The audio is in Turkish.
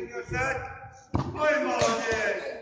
Engin Görsel, Ayma Ateş.